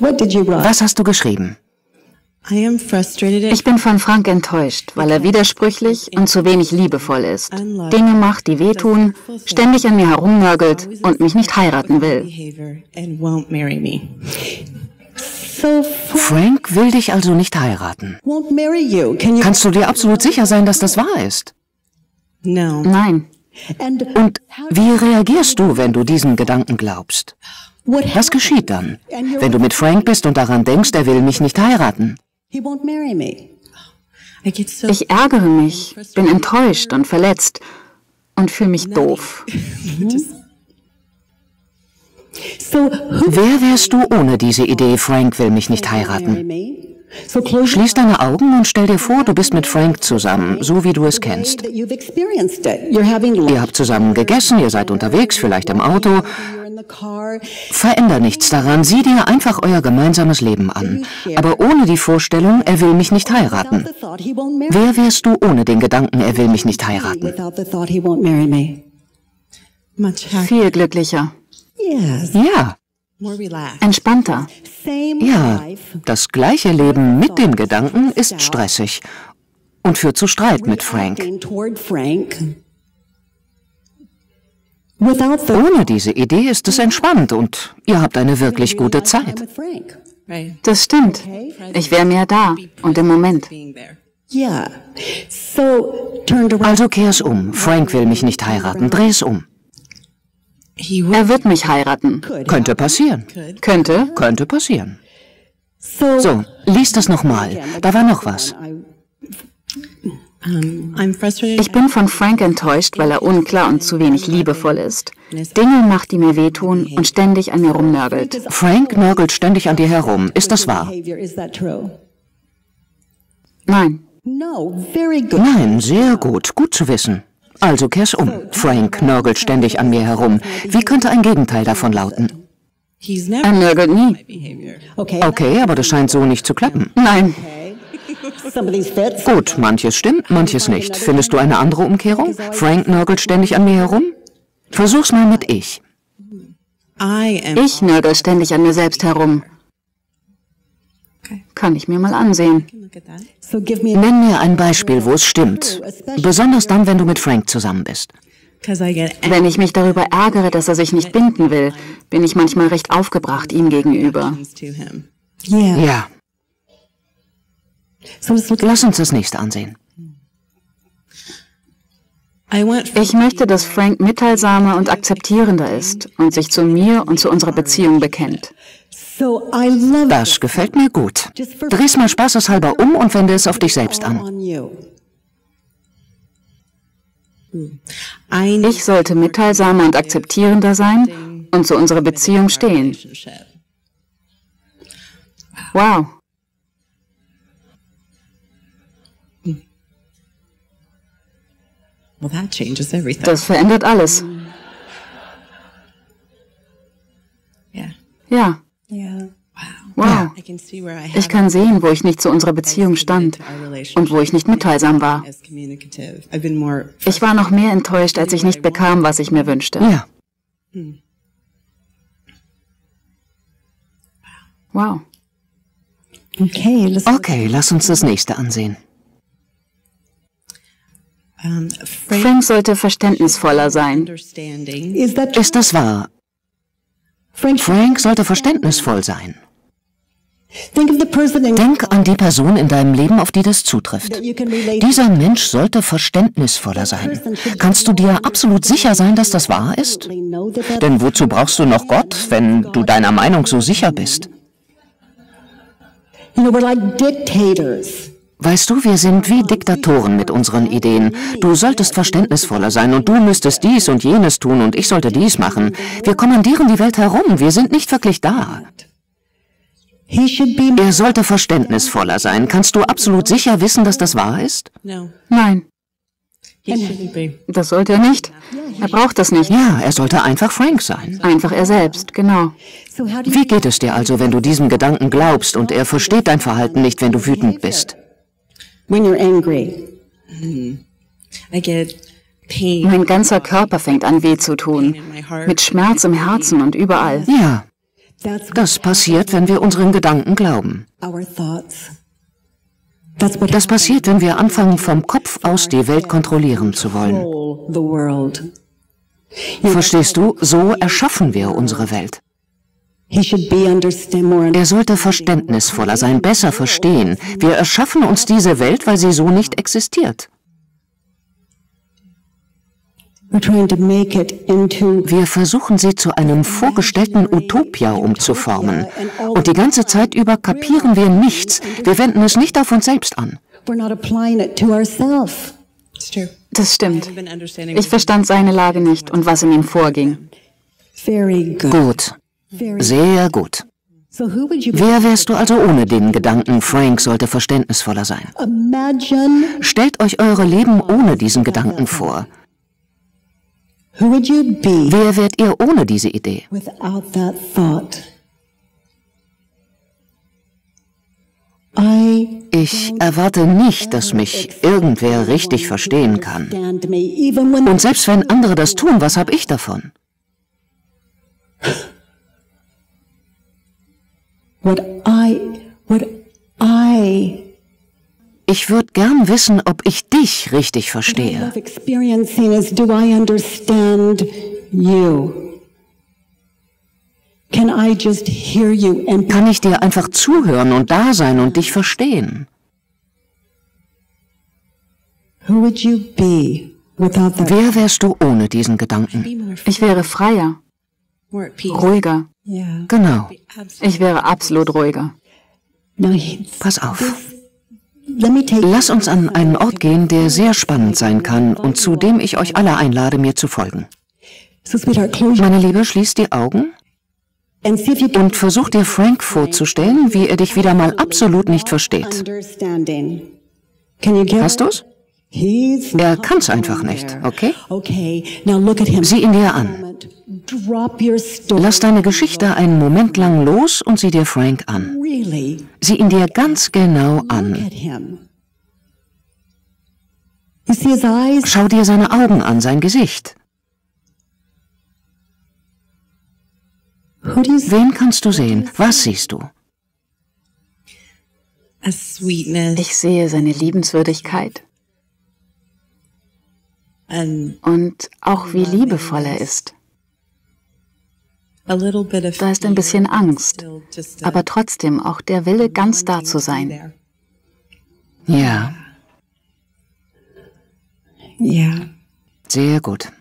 Was hast du geschrieben? Ich bin von Frank enttäuscht, weil er widersprüchlich und zu wenig liebevoll ist. Dinge macht, die wehtun, ständig an mir herumnörgelt und mich nicht heiraten will. Frank will dich also nicht heiraten. Kannst du dir absolut sicher sein, dass das wahr ist? Nein. Und wie reagierst du, wenn du diesen Gedanken glaubst? Was geschieht dann, wenn du mit Frank bist und daran denkst, er will mich nicht heiraten? Ich ärgere mich, bin enttäuscht und verletzt und fühle mich doof. Wer wärst du ohne diese Idee, Frank will mich nicht heiraten? Schließ deine Augen und stell dir vor, du bist mit Frank zusammen, so wie du es kennst. Ihr habt zusammen gegessen, ihr seid unterwegs, vielleicht im Auto. Veränder nichts daran, sieh dir einfach euer gemeinsames Leben an. Aber ohne die Vorstellung, er will mich nicht heiraten. Wer wärst du ohne den Gedanken, er will mich nicht heiraten? Viel glücklicher. Ja. Entspannter. Ja, das gleiche Leben mit dem Gedanken ist stressig und führt zu Streit mit Frank. Ohne diese Idee ist es entspannt und ihr habt eine wirklich gute Zeit. Das stimmt. Ich wäre mehr da und im Moment. Also kehr's um. Frank will mich nicht heiraten. Dreh's um. Er wird mich heiraten. Könnte passieren. Könnte? Könnte passieren. So, lies das nochmal. Da war noch was. Ich bin von Frank enttäuscht, weil er unklar und zu wenig liebevoll ist. Dinge macht, die mir wehtun und ständig an mir rumnörgelt. Frank nörgelt ständig an dir herum. Ist das wahr? Nein. Nein, sehr gut. Gut zu wissen. Also kehr's um. Frank nörgelt ständig an mir herum. Wie könnte ein Gegenteil davon lauten? Er nörgelt nie. Okay, aber das scheint so nicht zu klappen. Nein. Gut, manches stimmt, manches nicht. Findest du eine andere Umkehrung? Frank nörgelt ständig an mir herum? Versuch's mal mit ich. Ich nörgel ständig an mir selbst herum. Kann ich mir mal ansehen. Nenn mir ein Beispiel, wo es stimmt. Besonders dann, wenn du mit Frank zusammen bist. Wenn ich mich darüber ärgere, dass er sich nicht binden will, bin ich manchmal recht aufgebracht ihm gegenüber. Ja. Lass uns das nächste ansehen. Ich möchte, dass Frank mitteilsamer und akzeptierender ist und sich zu mir und zu unserer Beziehung bekennt. Das gefällt mir gut. Dreh's mal spaßeshalber um und wende es auf dich selbst an. Ich sollte mitteilsamer und akzeptierender sein und zu unserer Beziehung stehen. Wow. Das verändert alles. Ja. Wow. Ich kann sehen, wo ich nicht zu unserer Beziehung stand und wo ich nicht mitteilsam war. Ich war noch mehr enttäuscht, als ich nicht bekam, was ich mir wünschte. Ja. Wow. Okay, lass uns das nächste ansehen. Frank sollte verständnisvoller sein. Ist das wahr? Frank sollte verständnisvoll sein. Denk an die Person in deinem Leben, auf die das zutrifft. Dieser Mensch sollte verständnisvoller sein. Kannst du dir absolut sicher sein, dass das wahr ist? Denn wozu brauchst du noch Gott, wenn du deiner Meinung so sicher bist? Weißt du, wir sind wie Diktatoren mit unseren Ideen. Du solltest verständnisvoller sein und du müsstest dies und jenes tun und ich sollte dies machen. Wir kommandieren die Welt herum, wir sind nicht wirklich da. Er sollte verständnisvoller sein. Kannst du absolut sicher wissen, dass das wahr ist? Nein. Das sollte er nicht. Er braucht das nicht. Ja, er sollte einfach Frank sein. Einfach er selbst, genau. Wie geht es dir also, wenn du diesem Gedanken glaubst und er versteht dein Verhalten nicht, wenn du wütend bist? Mein ganzer Körper fängt an weh zu tun, mit Schmerz im Herzen und überall. Ja, Das passiert, wenn wir unseren Gedanken glauben. Das passiert, wenn wir anfangen, vom Kopf aus die Welt kontrollieren zu wollen. Verstehst du, so erschaffen wir unsere Welt. Er sollte verständnisvoller sein, besser verstehen. Wir erschaffen uns diese Welt, weil sie so nicht existiert. Wir versuchen sie zu einem vorgestellten Utopia umzuformen. Und die ganze Zeit über kapieren wir nichts. Wir wenden es nicht auf uns selbst an. Das stimmt. Ich verstand seine Lage nicht und was in ihm vorging. Gut. Sehr gut. Wer wärst du also ohne den Gedanken, Frank sollte verständnisvoller sein? Stellt euch eure Leben ohne diesen Gedanken vor. Wer wärt ihr ohne diese Idee? Ich erwarte nicht, dass mich irgendwer richtig verstehen kann. Und selbst wenn andere das tun, was habe ich davon? What I, what I ich würde gern wissen, ob ich dich richtig verstehe. Kann ich dir einfach zuhören und da sein und dich verstehen? Wer wärst du ohne diesen Gedanken? Ich wäre freier, ruhiger. Genau. Ich wäre absolut ruhiger. Pass auf. Lass uns an einen Ort gehen, der sehr spannend sein kann und zu dem ich euch alle einlade, mir zu folgen. Meine Liebe, schließ die Augen und versuch dir Frank vorzustellen, wie er dich wieder mal absolut nicht versteht. Hast du's? Er kann's einfach nicht, okay? Sieh ihn dir an. Lass deine Geschichte einen Moment lang los und sieh dir Frank an. Sieh ihn dir ganz genau an. Schau dir seine Augen an, sein Gesicht. Wen kannst du sehen? Was siehst du? Ich sehe seine Liebenswürdigkeit. Und auch wie liebevoll er ist. Da ist ein bisschen Angst, aber trotzdem auch der Wille, ganz da zu sein. Ja. Ja. Sehr gut.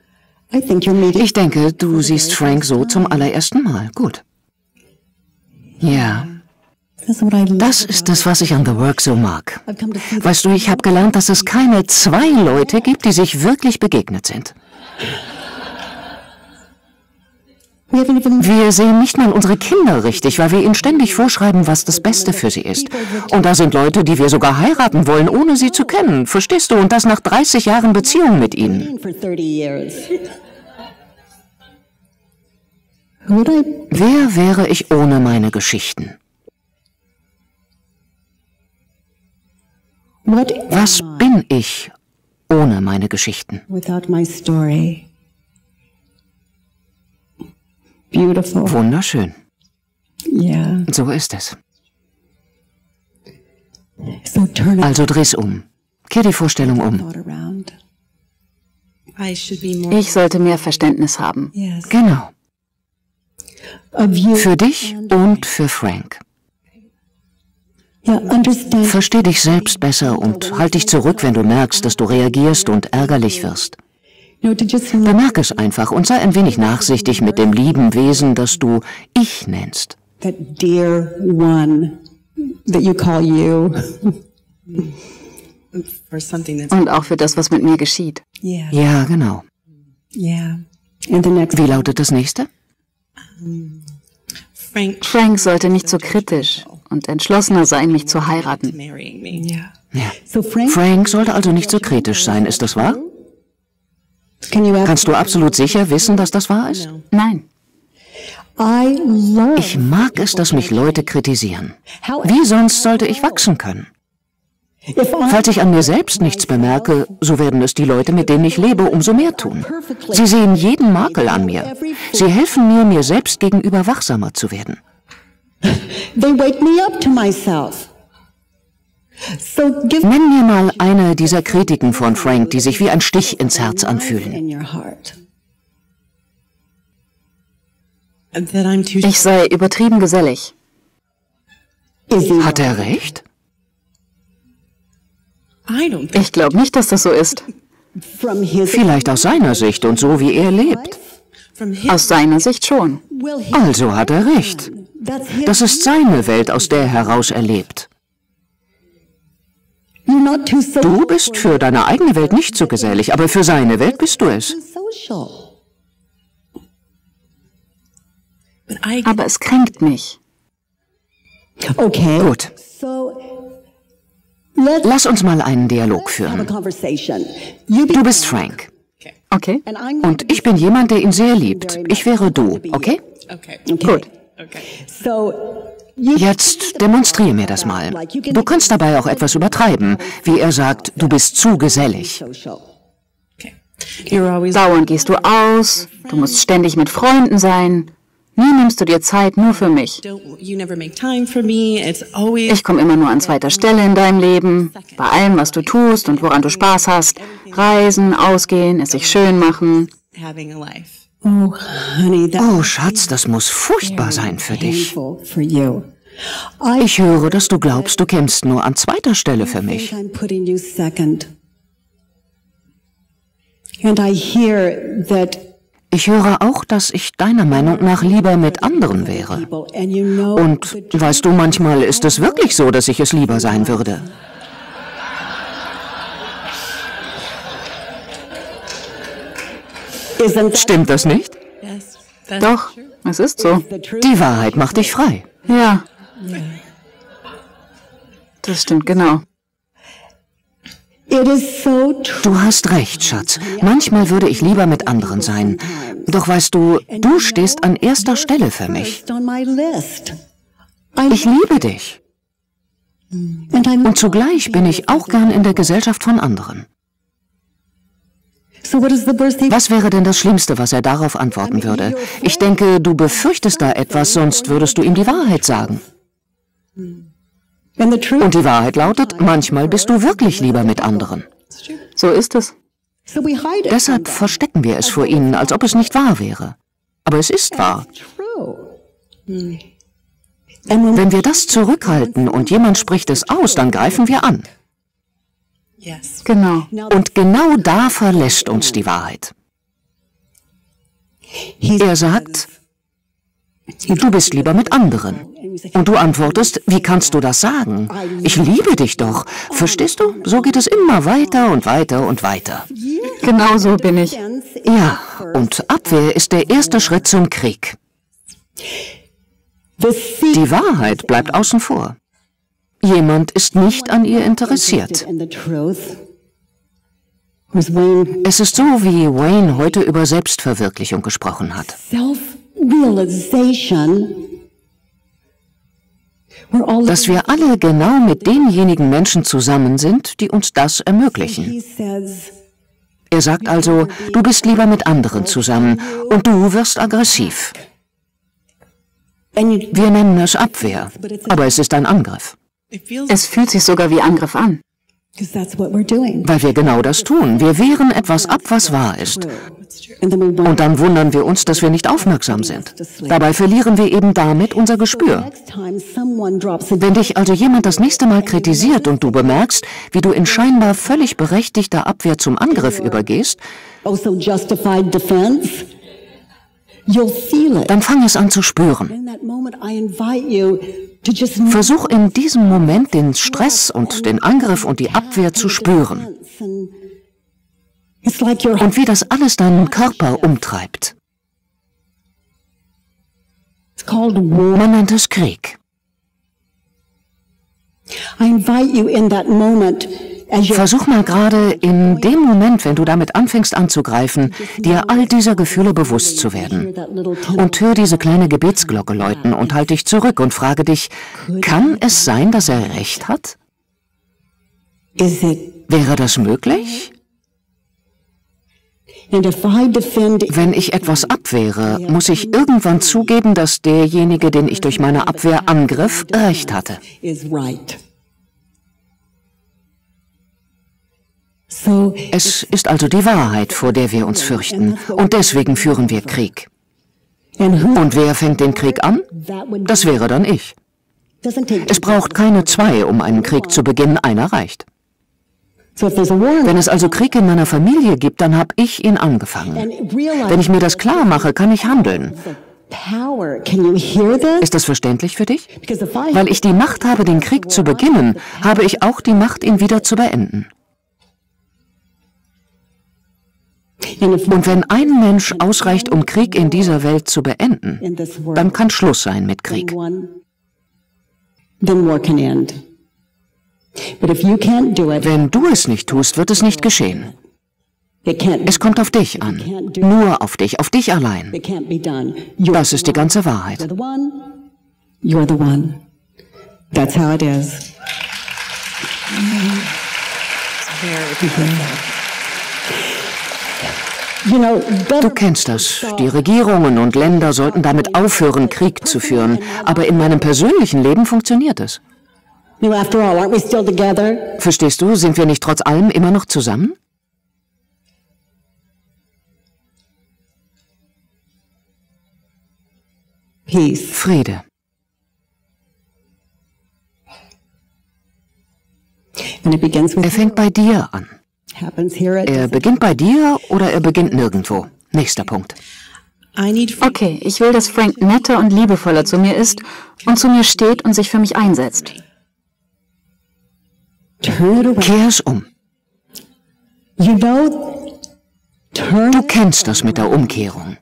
Ich denke, du siehst Frank so zum allerersten Mal. Gut. Ja. Das ist es, was ich an The Work so mag. Weißt du, ich habe gelernt, dass es keine zwei Leute gibt, die sich wirklich begegnet sind. Wir sehen nicht mal unsere Kinder richtig, weil wir ihnen ständig vorschreiben, was das Beste für sie ist. Und da sind Leute, die wir sogar heiraten wollen, ohne sie zu kennen. Verstehst du? Und das nach 30 Jahren Beziehung mit ihnen. Wer wäre ich ohne meine Geschichten? Was bin ich ohne meine Geschichten? Wunderschön. So ist es. Also dreh's um. Kehr die Vorstellung um. Ich sollte mehr Verständnis haben. Genau. Für dich und für Frank. Versteh dich selbst besser und halt dich zurück, wenn du merkst, dass du reagierst und ärgerlich wirst. Bemerk es einfach und sei ein wenig nachsichtig mit dem lieben Wesen, das du Ich nennst. Und auch für das, was mit mir geschieht. Ja, genau. Wie lautet das nächste? Frank sollte nicht so kritisch und entschlossener sein, mich zu heiraten. Ja. Frank sollte also nicht so kritisch sein, ist das wahr? Kannst du absolut sicher wissen, dass das wahr ist? Nein. Ich mag es, dass mich Leute kritisieren. Wie sonst sollte ich wachsen können? Falls ich an mir selbst nichts bemerke, so werden es die Leute, mit denen ich lebe, umso mehr tun. Sie sehen jeden Makel an mir. Sie helfen mir, mir selbst gegenüber wachsamer zu werden. They wake me up to myself. Nenn mir mal eine dieser Kritiken von Frank, die sich wie ein Stich ins Herz anfühlen. Ich sei übertrieben gesellig. Hat er recht? Ich glaube nicht, dass das so ist. Vielleicht aus seiner Sicht und so, wie er lebt. Aus seiner Sicht schon. Also hat er recht. Das ist seine Welt, aus der er heraus er lebt. Du bist für deine eigene Welt nicht so gesellig, aber für seine Welt bist du es. Aber es kränkt mich. Okay. Gut. Lass uns mal einen Dialog führen. Du bist Frank. Okay. Und ich bin jemand, der ihn sehr liebt. Ich wäre du, okay? Gut. Jetzt demonstriere mir das mal. Du kannst dabei auch etwas übertreiben, wie er sagt, du bist zu gesellig. Dauernd gehst du aus, du musst ständig mit Freunden sein. Nie nimmst du dir Zeit nur für mich. Ich komme immer nur an zweiter Stelle in deinem Leben, bei allem, was du tust und woran du Spaß hast. Reisen, ausgehen, es sich schön machen. Oh, Schatz, das muss furchtbar sein für dich. Ich höre, dass du glaubst, du kämpfst nur an zweiter Stelle für mich. Ich höre auch, dass ich deiner Meinung nach lieber mit anderen wäre. Und weißt du, manchmal ist es wirklich so, dass ich es lieber sein würde. Stimmt das nicht? Doch, es ist so. Die Wahrheit macht dich frei. Ja. Das stimmt genau. Du hast recht, Schatz. Manchmal würde ich lieber mit anderen sein. Doch weißt du, du stehst an erster Stelle für mich. Ich liebe dich. Und zugleich bin ich auch gern in der Gesellschaft von anderen. Was wäre denn das Schlimmste, was er darauf antworten würde? Ich denke, du befürchtest da etwas, sonst würdest du ihm die Wahrheit sagen. Und die Wahrheit lautet, manchmal bist du wirklich lieber mit anderen. So ist es. Deshalb verstecken wir es vor ihnen, als ob es nicht wahr wäre. Aber es ist wahr. Wenn wir das zurückhalten und jemand spricht es aus, dann greifen wir an. Genau. Und genau da verlässt uns die Wahrheit. Er sagt, du bist lieber mit anderen. Und du antwortest, wie kannst du das sagen? Ich liebe dich doch. Verstehst du? So geht es immer weiter und weiter und weiter. Genau so bin ich. Ja, und Abwehr ist der erste Schritt zum Krieg. Die Wahrheit bleibt außen vor. Jemand ist nicht an ihr interessiert. Es ist so, wie Wayne heute über Selbstverwirklichung gesprochen hat. Dass wir alle genau mit denjenigen Menschen zusammen sind, die uns das ermöglichen. Er sagt also, du bist lieber mit anderen zusammen und du wirst aggressiv. Wir nennen es Abwehr, aber es ist ein Angriff. Es fühlt sich sogar wie Angriff an. Weil wir genau das tun. Wir wehren etwas ab, was wahr ist. Und dann wundern wir uns, dass wir nicht aufmerksam sind. Dabei verlieren wir eben damit unser Gespür. Wenn dich also jemand das nächste Mal kritisiert und du bemerkst, wie du in scheinbar völlig berechtigter Abwehr zum Angriff übergehst, also dann fang es an zu spüren. Versuch in diesem Moment den Stress und den Angriff und die Abwehr zu spüren. Und wie das alles deinen Körper umtreibt. Man nennt es Krieg. I invite you in that moment Versuch mal gerade in dem Moment, wenn du damit anfängst anzugreifen, dir all dieser Gefühle bewusst zu werden. Und hör diese kleine Gebetsglocke läuten und halt dich zurück und frage dich, kann es sein, dass er recht hat? Wäre das möglich? Wenn ich etwas abwehre, muss ich irgendwann zugeben, dass derjenige, den ich durch meine Abwehr angriff, recht hatte. Es ist also die Wahrheit, vor der wir uns fürchten, und deswegen führen wir Krieg. Und wer fängt den Krieg an? Das wäre dann ich. Es braucht keine zwei, um einen Krieg zu beginnen, einer reicht. Wenn es also Krieg in meiner Familie gibt, dann habe ich ihn angefangen. Wenn ich mir das klar mache, kann ich handeln. Ist das verständlich für dich? Weil ich die Macht habe, den Krieg zu beginnen, habe ich auch die Macht, ihn wieder zu beenden. Und wenn ein Mensch ausreicht, um Krieg in dieser Welt zu beenden, dann kann Schluss sein mit Krieg. Wenn du es nicht tust, wird es nicht geschehen. Es kommt auf dich an. Nur auf dich, auf dich allein. Das ist die ganze Wahrheit. You're the one. That's how it is. Du kennst das. Die Regierungen und Länder sollten damit aufhören, Krieg zu führen. Aber in meinem persönlichen Leben funktioniert es. Verstehst du, sind wir nicht trotz allem immer noch zusammen? Friede. Er fängt bei dir an. Er beginnt bei dir oder er beginnt nirgendwo. Nächster Punkt. Okay, ich will, dass Frank netter und liebevoller zu mir ist und zu mir steht und sich für mich einsetzt. Kehr es um. Du kennst das mit der Umkehrung.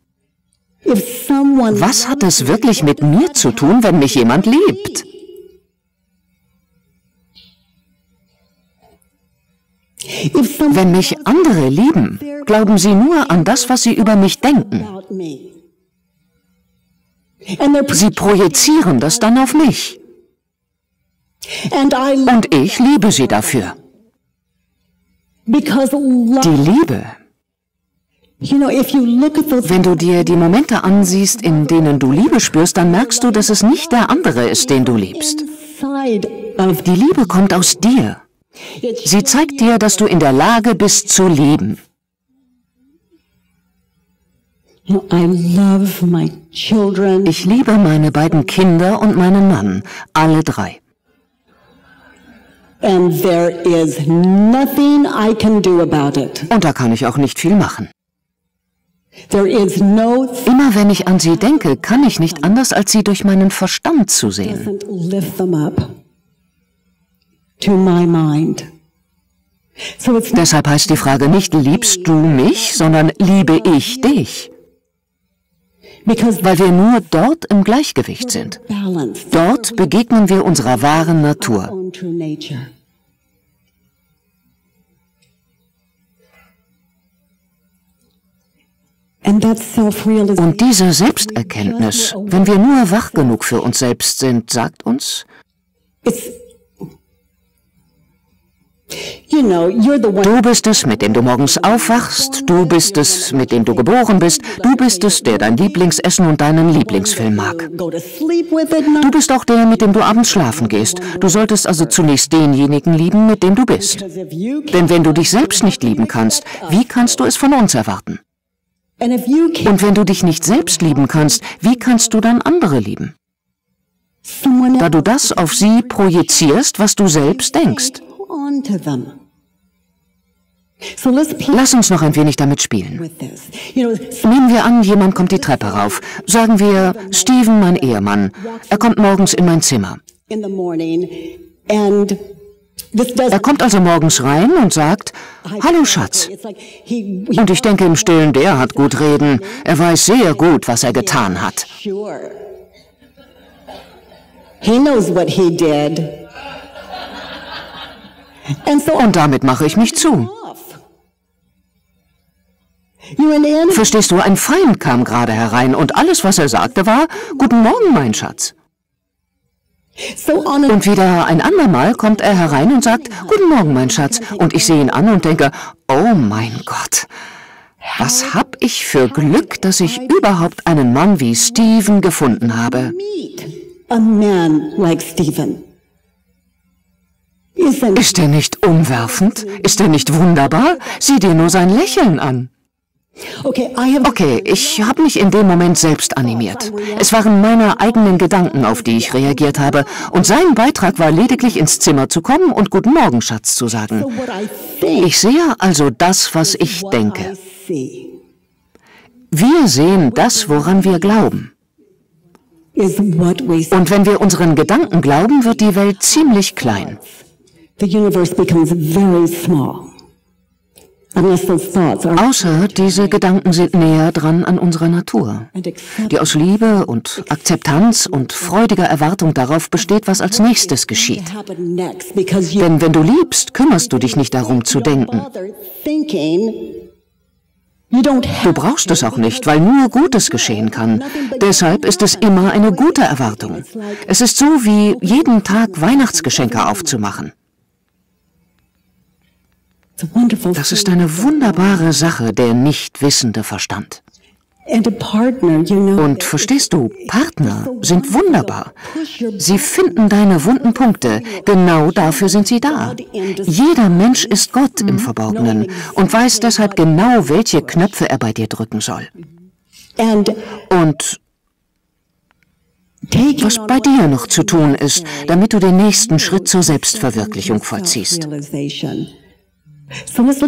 Was hat es wirklich mit mir zu tun, wenn mich jemand liebt? Wenn mich andere lieben, glauben sie nur an das, was sie über mich denken. Sie projizieren das dann auf mich. Und ich liebe sie dafür. Die Liebe. Wenn du dir die Momente ansiehst, in denen du Liebe spürst, dann merkst du, dass es nicht der andere ist, den du liebst. Die Liebe kommt aus dir. Sie zeigt dir, dass du in der Lage bist zu lieben. Ich liebe meine beiden Kinder und meinen Mann, alle drei. Und da kann ich auch nicht viel machen. Immer wenn ich an sie denke, kann ich nicht anders, als sie durch meinen Verstand zu sehen. Deshalb heißt die Frage nicht, liebst du mich, sondern liebe ich dich? Weil wir nur dort im Gleichgewicht sind. Dort begegnen wir unserer wahren Natur. Und diese Selbsterkenntnis, wenn wir nur wach genug für uns selbst sind, sagt uns, Du bist es, mit dem du morgens aufwachst, du bist es, mit dem du geboren bist, du bist es, der dein Lieblingsessen und deinen Lieblingsfilm mag. Du bist auch der, mit dem du abends schlafen gehst. Du solltest also zunächst denjenigen lieben, mit dem du bist. Denn wenn du dich selbst nicht lieben kannst, wie kannst du es von uns erwarten? Und wenn du dich nicht selbst lieben kannst, wie kannst du dann andere lieben? Da du das auf sie projizierst, was du selbst denkst. Lass uns noch ein wenig damit spielen. Nehmen wir an, jemand kommt die Treppe rauf. Sagen wir, Steven, mein Ehemann. Er kommt morgens in mein Zimmer. Er kommt also morgens rein und sagt, Hallo Schatz. Und ich denke im Stillen, der hat gut reden. Er weiß sehr gut, was er getan hat. He knows what he did. Und damit mache ich mich zu. Verstehst du, ein Feind kam gerade herein und alles, was er sagte, war, Guten Morgen, mein Schatz. Und wieder ein andermal kommt er herein und sagt, Guten Morgen, mein Schatz. Und ich sehe ihn an und denke, oh mein Gott, Was hab ich für Glück, dass ich überhaupt einen Mann wie Stephen gefunden habe. Ist er nicht umwerfend? Ist er nicht wunderbar? Sieh dir nur sein Lächeln an. Okay, ich habe mich in dem Moment selbst animiert. Es waren meine eigenen Gedanken, auf die ich reagiert habe, und sein Beitrag war lediglich ins Zimmer zu kommen und Guten Morgen, Schatz zu sagen. Ich sehe also das, was ich denke. Wir sehen das, woran wir glauben. Und wenn wir unseren Gedanken glauben, wird die Welt ziemlich klein. Außer diese Gedanken sind näher dran an unserer Natur, die aus Liebe und Akzeptanz und freudiger Erwartung darauf besteht, was als nächstes geschieht. Denn wenn du liebst, kümmerst du dich nicht darum zu denken. Du brauchst es auch nicht, weil nur Gutes geschehen kann. Deshalb ist es immer eine gute Erwartung. Es ist so wie jeden Tag Weihnachtsgeschenke aufzumachen. Das ist eine wunderbare Sache, der Nichtwissende Verstand. Und verstehst du, Partner sind wunderbar. Sie finden deine wunden Punkte. Genau dafür sind sie da. Jeder Mensch ist Gott im Verborgenen und weiß deshalb genau, welche Knöpfe er bei dir drücken soll. Und was bei dir noch zu tun ist, damit du den nächsten Schritt zur Selbstverwirklichung vollziehst.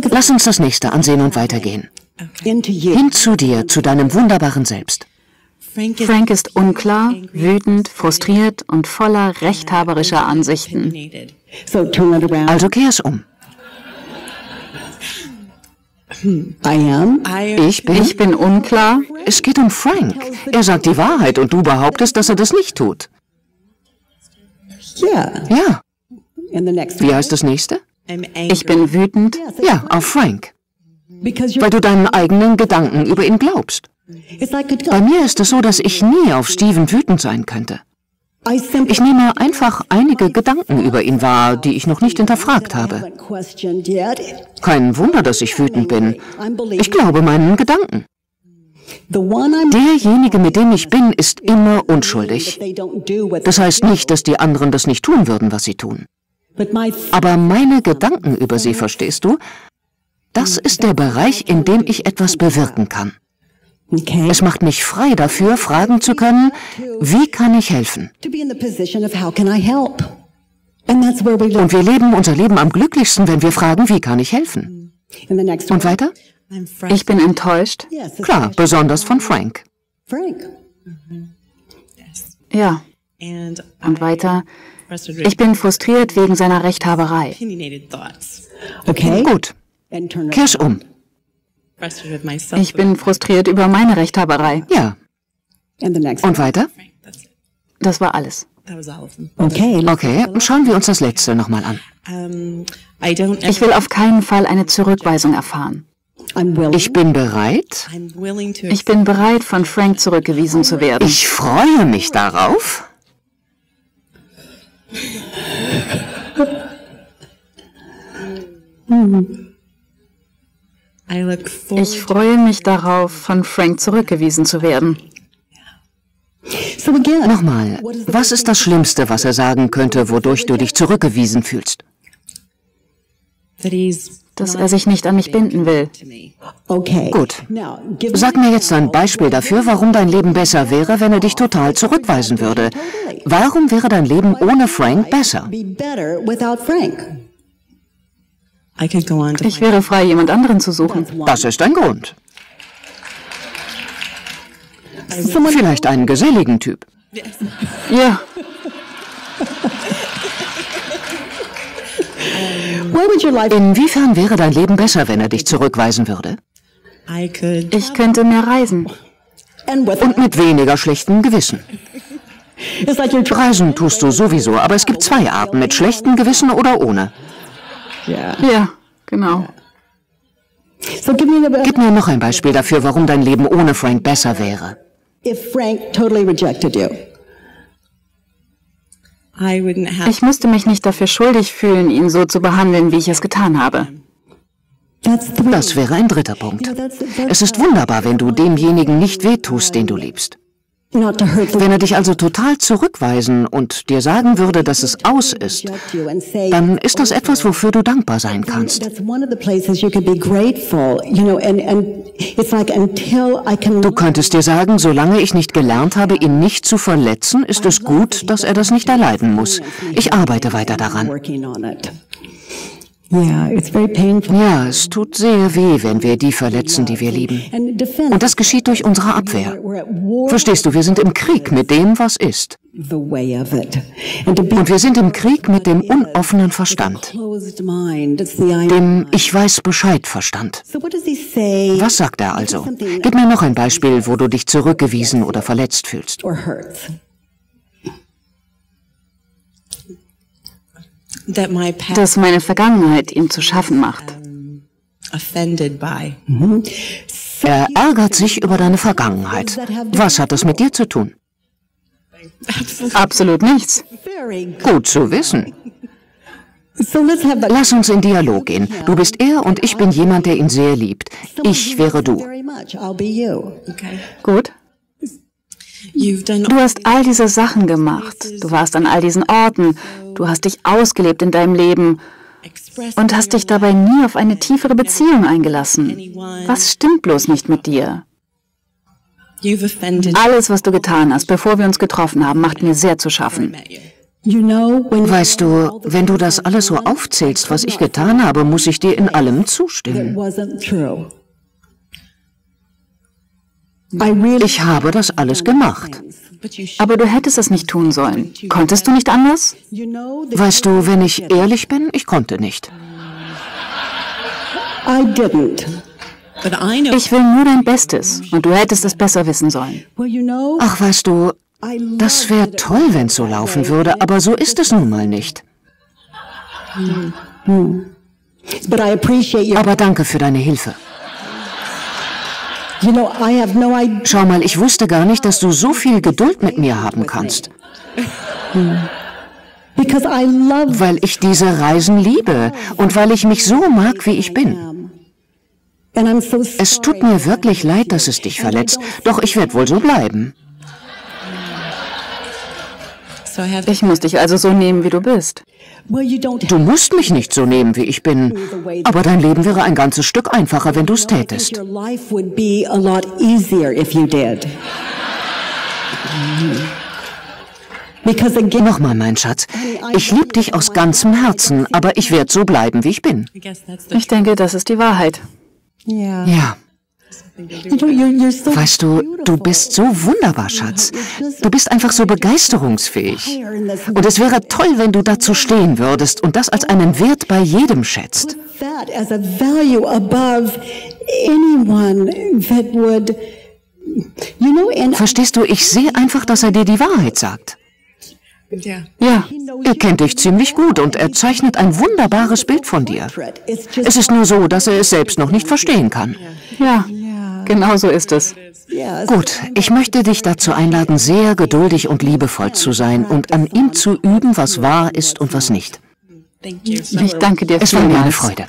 Lass uns das nächste ansehen und weitergehen. Hin zu dir, zu deinem wunderbaren Selbst. Frank ist unklar, wütend, frustriert und voller rechthaberischer Ansichten. Also kehr es um. Ich bin, ich bin unklar. Es geht um Frank. Er sagt die Wahrheit und du behauptest, dass er das nicht tut. Ja. Wie heißt das nächste? Ich bin wütend. Ja, auf Frank. Weil du deinen eigenen Gedanken über ihn glaubst. Bei mir ist es so, dass ich nie auf Steven wütend sein könnte. Ich nehme einfach einige Gedanken über ihn wahr, die ich noch nicht hinterfragt habe. Kein Wunder, dass ich wütend bin. Ich glaube meinen Gedanken. Derjenige, mit dem ich bin, ist immer unschuldig. Das heißt nicht, dass die anderen das nicht tun würden, was sie tun. Aber meine Gedanken über sie, verstehst du? Das ist der Bereich, in dem ich etwas bewirken kann. Es macht mich frei dafür, fragen zu können, wie kann ich helfen? Und wir leben unser Leben am glücklichsten, wenn wir fragen, wie kann ich helfen? Und weiter? Ich bin enttäuscht. Klar, besonders von Frank. Ja. Und weiter, ich bin frustriert wegen seiner Rechthaberei. Okay, gut. Kehr's um. Ich bin frustriert über meine Rechthaberei. Ja. Und weiter? Das war alles. Okay, okay. Schauen wir uns das letzte nochmal an. Ich will auf keinen Fall eine Zurückweisung erfahren. Ich bin bereit. Ich bin bereit, von Frank zurückgewiesen zu werden. Ich freue mich darauf. Ich freue mich darauf, von Frank zurückgewiesen zu werden. Nochmal, was ist das Schlimmste, was er sagen könnte, wodurch du dich zurückgewiesen fühlst? Dass er sich nicht an mich binden will. Gut. Sag mir jetzt ein Beispiel dafür, warum dein Leben besser wäre, wenn er dich total zurückweisen würde. Warum wäre dein Leben ohne Frank besser? Ich wäre frei, jemand anderen zu suchen. Das ist ein Grund. Vielleicht einen geselligen Typ. Ja. Inwiefern wäre dein Leben besser, wenn er dich zurückweisen würde? Ich könnte mehr reisen. Und mit weniger schlechtem Gewissen. Reisen tust du sowieso, aber es gibt zwei Arten, mit schlechtem Gewissen oder ohne. Ja, genau. Gib mir noch ein Beispiel dafür, warum dein Leben ohne Frank besser wäre. Ich müsste mich nicht dafür schuldig fühlen, ihn so zu behandeln, wie ich es getan habe. Das wäre ein dritter Punkt. Es ist wunderbar, wenn du demjenigen nicht wehtust, den du liebst. Wenn er dich also total zurückweisen und dir sagen würde, dass es aus ist, dann ist das etwas, wofür du dankbar sein kannst. Du könntest dir sagen, solange ich nicht gelernt habe, ihn nicht zu verletzen, ist es gut, dass er das nicht erleiden muss. Ich arbeite weiter daran. Ja, es tut sehr weh, wenn wir die verletzen, die wir lieben. Und das geschieht durch unsere Abwehr. Verstehst du, wir sind im Krieg mit dem, was ist. Und wir sind im Krieg mit dem unoffenen Verstand, dem Ich weiß Bescheid Verstand. Was sagt er also? Gib mir noch ein Beispiel, wo du dich zurückgewiesen oder verletzt fühlst. Dass meine Vergangenheit ihm zu schaffen macht. Mhm. Er ärgert sich über deine Vergangenheit. Was hat das mit dir zu tun? Absolut nichts. Gut zu wissen. Lass uns in Dialog gehen. Du bist er und ich bin jemand, der ihn sehr liebt. Ich wäre du. Gut. Du hast all diese Sachen gemacht. Du warst an all diesen Orten. Du hast dich ausgelebt in deinem Leben und hast dich dabei nie auf eine tiefere Beziehung eingelassen. Was stimmt bloß nicht mit dir? Alles, was du getan hast, bevor wir uns getroffen haben, macht mir sehr zu schaffen. Weißt du, wenn du das alles so aufzählst, was ich getan habe, muss ich dir in allem zustimmen. Ich habe das alles gemacht. Aber du hättest es nicht tun sollen. Konntest du nicht anders? Weißt du, wenn ich ehrlich bin, ich konnte nicht. Ich will nur dein Bestes und du hättest es besser wissen sollen. Ach, weißt du, das wäre toll, wenn es so laufen würde, aber so ist es nun mal nicht. Aber danke für deine Hilfe. Schau mal, ich wusste gar nicht, dass du so viel Geduld mit mir haben kannst. Weil ich diese Reisen liebe und weil ich mich so mag, wie ich bin. Es tut mir wirklich leid, dass es dich verletzt, doch ich werde wohl so bleiben. Ich muss dich also so nehmen, wie du bist. Du musst mich nicht so nehmen, wie ich bin, aber dein Leben wäre ein ganzes Stück einfacher, wenn du es tätest. Nochmal, mein Schatz, ich liebe dich aus ganzem Herzen, aber ich werde so bleiben, wie ich bin. Ich denke, das ist die Wahrheit. Ja. Weißt du, du bist so wunderbar, Schatz. Du bist einfach so begeisterungsfähig. Und es wäre toll, wenn du dazu stehen würdest und das als einen Wert bei jedem schätzt. Verstehst du, ich sehe einfach, dass er dir die Wahrheit sagt. Ja, er kennt dich ziemlich gut und er zeichnet ein wunderbares Bild von dir. Es ist nur so, dass er es selbst noch nicht verstehen kann. Ja, genau so ist es. Gut, ich möchte dich dazu einladen, sehr geduldig und liebevoll zu sein und an ihm zu üben, was wahr ist und was nicht. Ich danke dir Es war mir eine Freude.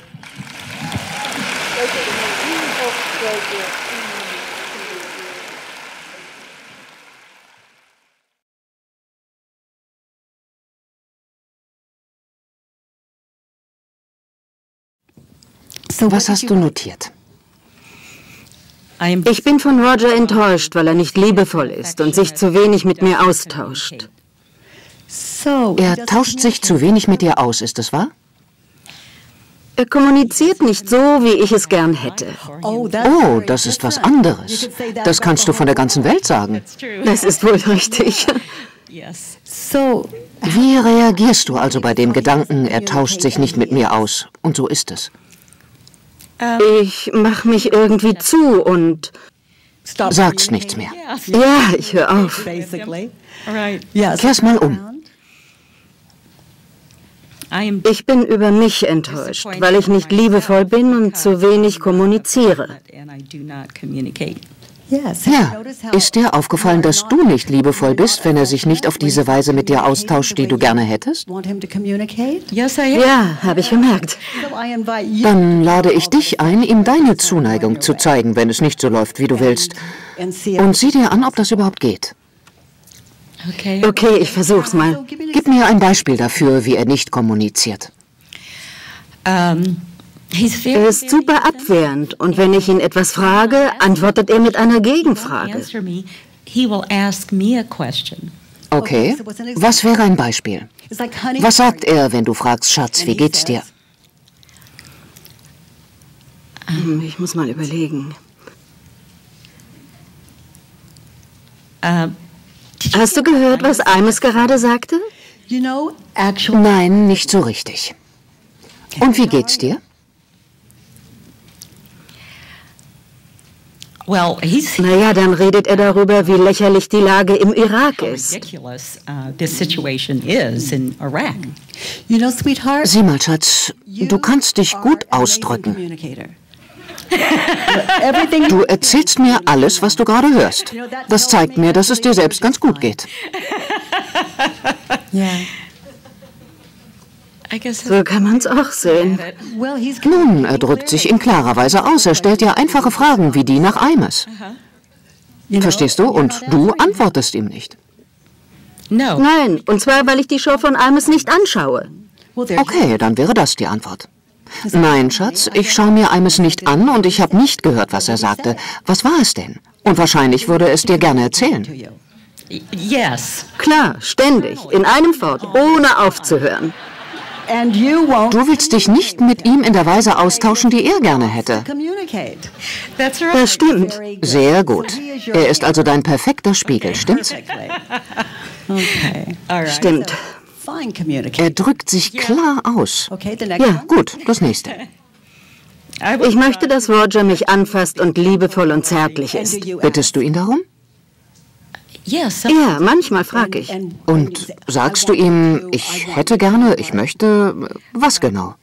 Was hast du notiert? Ich bin von Roger enttäuscht, weil er nicht liebevoll ist und sich zu wenig mit mir austauscht. Er tauscht sich zu wenig mit dir aus, ist es wahr? Er kommuniziert nicht so, wie ich es gern hätte. Oh, das ist was anderes. Das kannst du von der ganzen Welt sagen. Das ist wohl richtig. Wie reagierst du also bei dem Gedanken, er tauscht sich nicht mit mir aus? Und so ist es. Ich mache mich irgendwie zu und... Sagst nichts mehr. Ja, ich höre auf. Kehr's mal um. Ich bin über mich enttäuscht, weil ich nicht liebevoll bin und zu wenig kommuniziere. Ja, ist dir aufgefallen, dass du nicht liebevoll bist, wenn er sich nicht auf diese Weise mit dir austauscht, die du gerne hättest? Ja, habe ich gemerkt. Dann lade ich dich ein, ihm deine Zuneigung zu zeigen, wenn es nicht so läuft, wie du willst. Und sieh dir an, ob das überhaupt geht. Okay, ich versuch's mal. Gib mir ein Beispiel dafür, wie er nicht kommuniziert. Um. Er ist super abwehrend und wenn ich ihn etwas frage, antwortet er mit einer Gegenfrage. Okay, was wäre ein Beispiel? Was sagt er, wenn du fragst, Schatz, wie geht's dir? Hm, ich muss mal überlegen. Hast du gehört, was Imus gerade sagte? Nein, nicht so richtig. Und wie geht's dir? Naja, dann redet er darüber, wie lächerlich die Lage im Irak ist. Uh, Sieh mal, Schatz, du kannst dich gut ausdrücken. Du erzählst mir alles, was du gerade hörst. Das zeigt mir, dass es dir selbst ganz gut geht. So kann man es auch sehen. Nun, er drückt sich in klarer Weise aus. Er stellt ja einfache Fragen wie die nach Eimes. Verstehst du? Und du antwortest ihm nicht. Nein, und zwar, weil ich die Show von Eimes nicht anschaue. Okay, dann wäre das die Antwort. Nein, Schatz, ich schaue mir Eimes nicht an und ich habe nicht gehört, was er sagte. Was war es denn? Und wahrscheinlich würde es dir gerne erzählen. Klar, ständig, in einem Fort, ohne aufzuhören. Du willst dich nicht mit ihm in der Weise austauschen, die er gerne hätte. Das stimmt. Sehr gut. Er ist also dein perfekter Spiegel, stimmt's? Stimmt. Er drückt sich klar aus. Ja, gut, das nächste. Ich möchte, dass Roger mich anfasst und liebevoll und zärtlich ist. Bittest du ihn darum? Ja, manchmal frage ich. Und sagst du ihm, ich hätte gerne, ich möchte, was genau?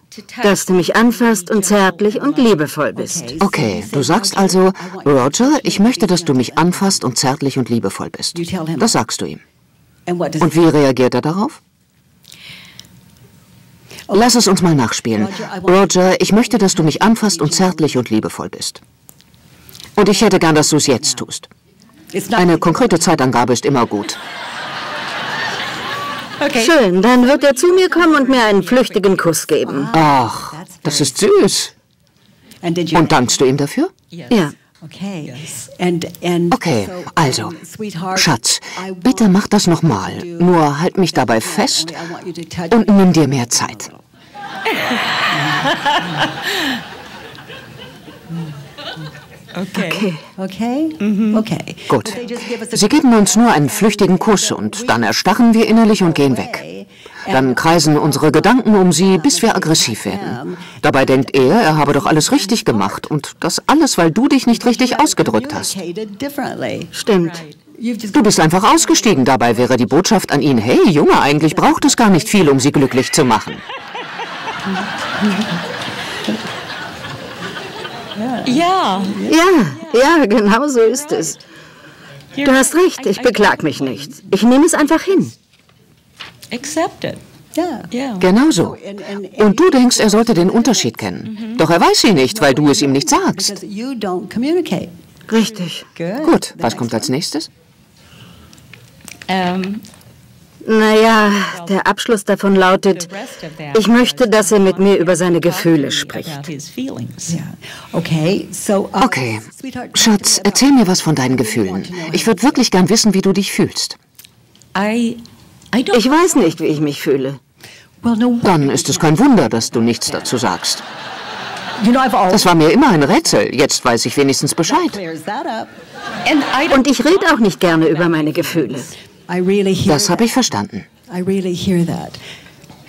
Dass du mich anfasst und zärtlich und liebevoll bist. Okay, du sagst also, Roger, ich möchte, dass du mich anfasst und zärtlich und liebevoll bist. Das sagst du ihm. Und wie reagiert er darauf? Lass es uns mal nachspielen. Roger, ich möchte, dass du mich anfasst und zärtlich und liebevoll bist. Und ich hätte gern, dass du es jetzt tust. Eine konkrete Zeitangabe ist immer gut. Okay. Schön, dann wird er zu mir kommen und mir einen flüchtigen Kuss geben. Ach, das ist süß. Und dankst du ihm dafür? Ja. Okay, also, Schatz, bitte mach das nochmal. Nur halt mich dabei fest und nimm dir mehr Zeit. Okay. Okay? Mhm. Okay. Gut. Sie geben uns nur einen flüchtigen Kuss und dann erstarren wir innerlich und gehen weg. Dann kreisen unsere Gedanken um sie, bis wir aggressiv werden. Dabei denkt er, er habe doch alles richtig gemacht und das alles, weil du dich nicht richtig ausgedrückt hast. Stimmt. Du bist einfach ausgestiegen. Dabei wäre die Botschaft an ihn, hey Junge, eigentlich braucht es gar nicht viel, um sie glücklich zu machen. Ja. Ja, ja, genau so ist es. Du hast recht, ich beklag mich nicht. Ich nehme es einfach hin. Accepted. Ja. Genau so. Und du denkst, er sollte den Unterschied kennen. Doch er weiß sie nicht, weil du es ihm nicht sagst. Richtig. Gut, was kommt als nächstes? Ähm, naja, der Abschluss davon lautet, ich möchte, dass er mit mir über seine Gefühle spricht. Okay, Schatz, erzähl mir was von deinen Gefühlen. Ich würde wirklich gern wissen, wie du dich fühlst. Ich weiß nicht, wie ich mich fühle. Dann ist es kein Wunder, dass du nichts dazu sagst. Das war mir immer ein Rätsel. Jetzt weiß ich wenigstens Bescheid. Und ich rede auch nicht gerne über meine Gefühle. Das habe ich verstanden.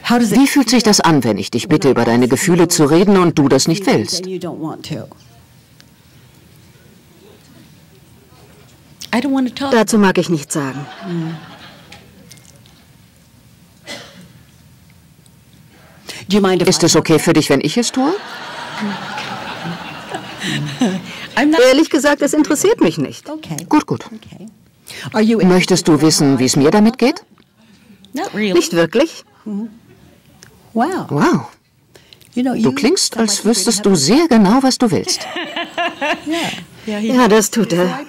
Wie fühlt sich das an, wenn ich dich bitte, über deine Gefühle zu reden und du das nicht willst? Dazu mag ich nichts sagen. Ist es okay für dich, wenn ich es tue? Ehrlich gesagt, es interessiert mich nicht. Gut, gut. Möchtest du wissen, wie es mir damit geht? Nicht wirklich. Wow. Du klingst, als wüsstest du sehr genau, was du willst. Ja, das tut er.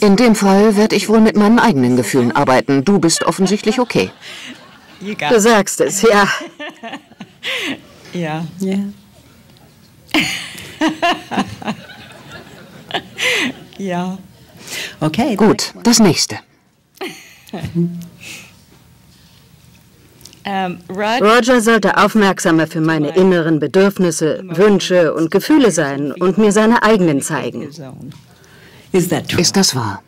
In dem Fall werde ich wohl mit meinen eigenen Gefühlen arbeiten. Du bist offensichtlich okay. Du sagst es, ja. Ja. Ja. ja. Okay. Gut, das nächste. Ähm, Roger sollte aufmerksamer für meine inneren Bedürfnisse, Wünsche und Gefühle sein und mir seine eigenen zeigen. Ist das wahr?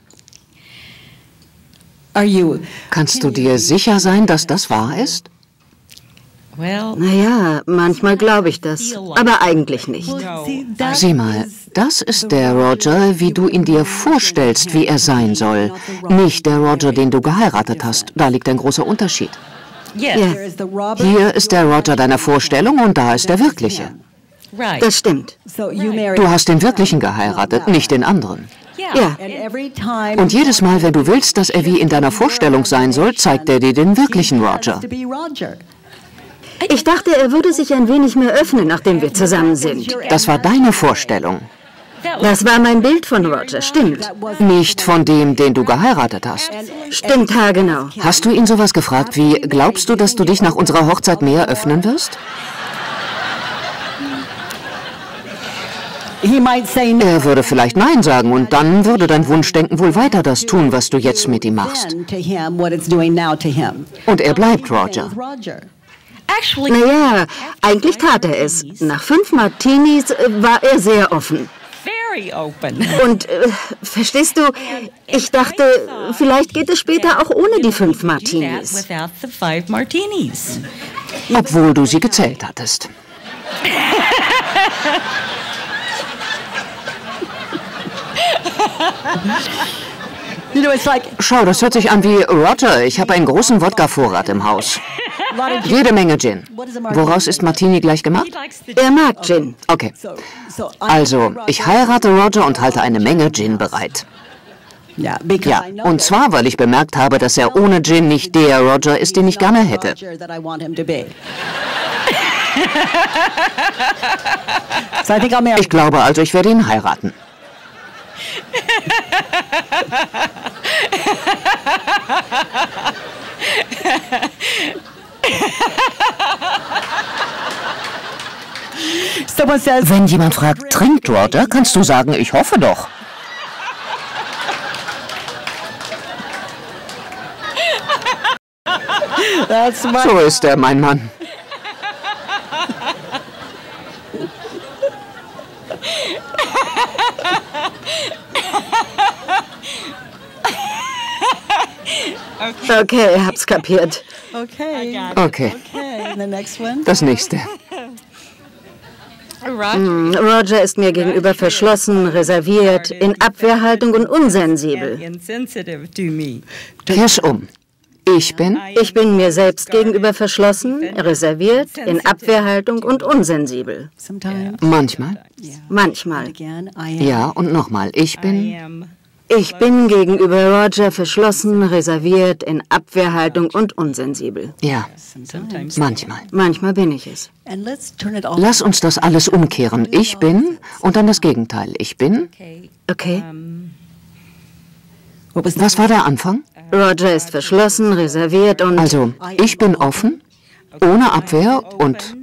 Kannst du dir sicher sein, dass das wahr ist? Naja, manchmal glaube ich das, aber eigentlich nicht. Sieh mal, das ist der Roger, wie du ihn dir vorstellst, wie er sein soll. Nicht der Roger, den du geheiratet hast. Da liegt ein großer Unterschied. Ja. Hier ist der Roger deiner Vorstellung und da ist der wirkliche. Das stimmt. Du hast den wirklichen geheiratet, nicht den anderen. Ja. Und jedes Mal, wenn du willst, dass er wie in deiner Vorstellung sein soll, zeigt er dir den wirklichen Roger. Ich dachte, er würde sich ein wenig mehr öffnen, nachdem wir zusammen sind. Das war deine Vorstellung. Das war mein Bild von Roger, stimmt. Nicht von dem, den du geheiratet hast. Stimmt, genau. Hast du ihn sowas gefragt wie, glaubst du, dass du dich nach unserer Hochzeit mehr öffnen wirst? Er würde vielleicht Nein sagen und dann würde dein Wunschdenken wohl weiter das tun, was du jetzt mit ihm machst. Und er bleibt Roger. Naja, eigentlich tat er es. Nach fünf Martinis war er sehr offen. Und äh, verstehst du, ich dachte, vielleicht geht es später auch ohne die fünf Martinis. Obwohl du sie gezählt hattest. Schau, das hört sich an wie Roger. Ich habe einen großen Wodka-Vorrat im Haus. Jede Menge Gin. Woraus ist Martini gleich gemacht? Er mag Gin. Okay. Also, ich heirate Roger und halte eine Menge Gin bereit. Ja, und zwar, weil ich bemerkt habe, dass er ohne Gin nicht der Roger ist, den ich gerne hätte. Ich glaube also, ich werde ihn heiraten. Wenn jemand fragt, trinkt Roger, kannst du sagen, ich hoffe doch. So ist er, mein Mann. Okay, hab's kapiert. Okay. Okay. Das nächste. Hm, Roger ist mir gegenüber verschlossen, reserviert, in Abwehrhaltung und unsensibel. Kehr's um. Ich bin? Ich bin mir selbst gegenüber verschlossen, reserviert, in Abwehrhaltung und unsensibel. Manchmal? Manchmal. Ja, und nochmal. Ich bin? Ich bin gegenüber Roger verschlossen, reserviert, in Abwehrhaltung und unsensibel. Ja, manchmal. Manchmal bin ich es. Lass uns das alles umkehren. Ich bin und dann das Gegenteil. Ich bin. Okay. Was war der Anfang? Roger ist verschlossen, reserviert und... Also, ich bin offen, ohne Abwehr und...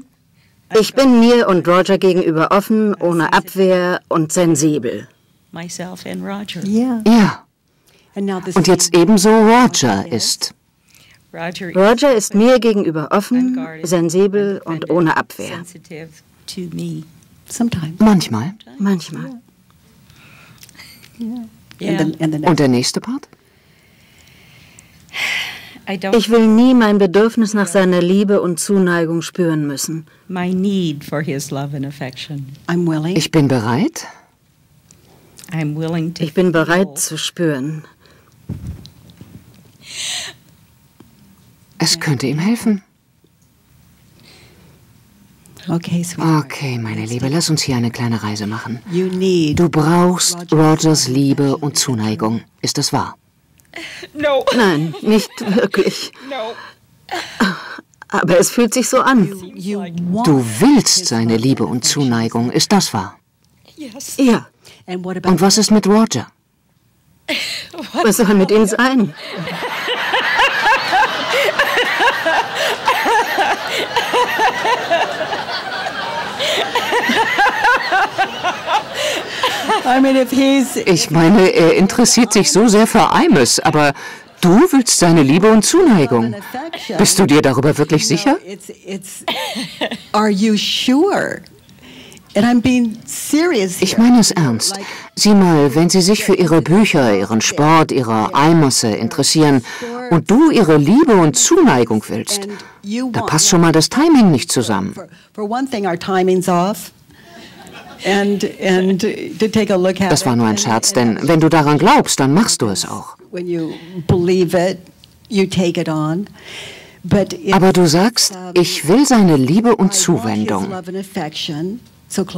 Ich bin mir und Roger gegenüber offen, ohne Abwehr und sensibel myself and Roger. Yeah. Ja. Und jetzt ebenso Roger ist. Roger ist mir gegenüber offen, sensibel und ohne Abwehr. Manchmal. Manchmal. Und der nächste Part? Ich will nie mein Bedürfnis nach seiner Liebe und Zuneigung spüren müssen. Ich bin bereit, ich bin bereit zu spüren. Es könnte ihm helfen. Okay, meine Liebe, lass uns hier eine kleine Reise machen. Du brauchst Rogers Liebe und Zuneigung. Ist das wahr? Nein, nicht wirklich. Aber es fühlt sich so an. Du willst seine Liebe und Zuneigung. Ist das wahr? Ja. Und was ist mit Roger? Was soll mit ihm sein? Ich meine, er interessiert sich so sehr für Imus, aber du willst seine Liebe und Zuneigung. Bist du dir darüber wirklich sicher? Ich meine es ernst. Sieh mal, wenn Sie sich für Ihre Bücher, Ihren Sport, Ihre Eimasse interessieren und du Ihre Liebe und Zuneigung willst, da passt schon mal das Timing nicht zusammen. Das war nur ein Scherz, denn wenn du daran glaubst, dann machst du es auch. Aber du sagst, ich will seine Liebe und Zuwendung.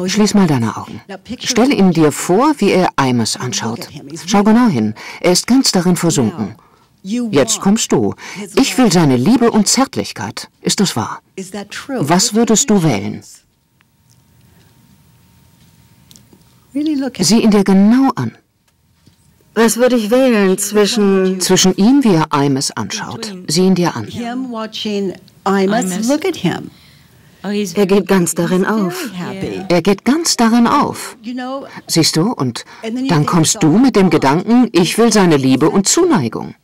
Schließ mal deine Augen. Stell ihm dir vor, wie er Imus anschaut. Schau genau hin. Er ist ganz darin versunken. Jetzt kommst du. Ich will seine Liebe und Zärtlichkeit. Ist das wahr? Was würdest du wählen? Sieh ihn dir genau an. Was würde ich wählen zwischen... Zwischen ihm, wie er Imus anschaut. Sieh ihn dir an. Er geht ganz darin auf. Er geht ganz darin auf. Siehst du? Und dann kommst du mit dem Gedanken, ich will seine Liebe und Zuneigung.